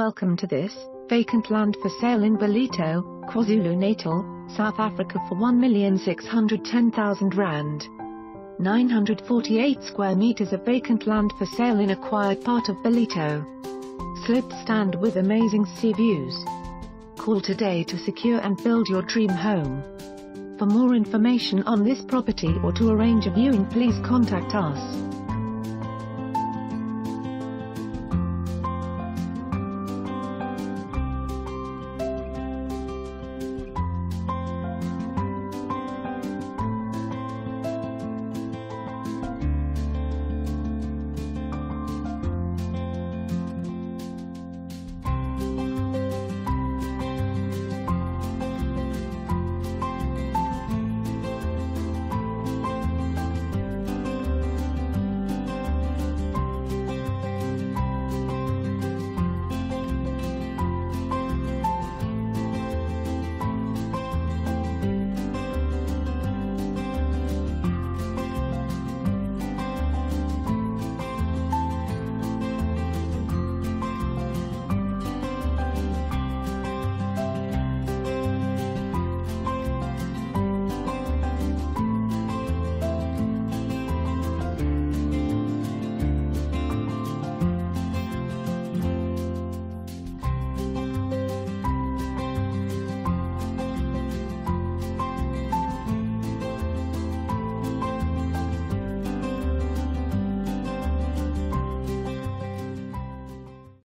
Welcome to this, vacant land for sale in Ballito, KwaZulu-Natal, South Africa for 1,610,000 rand. 948 square meters of vacant land for sale in acquired part of Ballito. Slip stand with amazing sea views. Call today to secure and build your dream home. For more information on this property or to arrange a viewing please contact us.